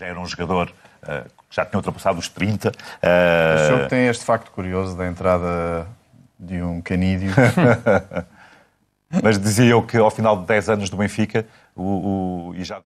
já era um jogador uh, que já tinha ultrapassado os 30. Uh... O senhor tem este facto curioso da entrada de um canídeo. Mas dizia eu que ao final de 10 anos do Benfica, o, o, e já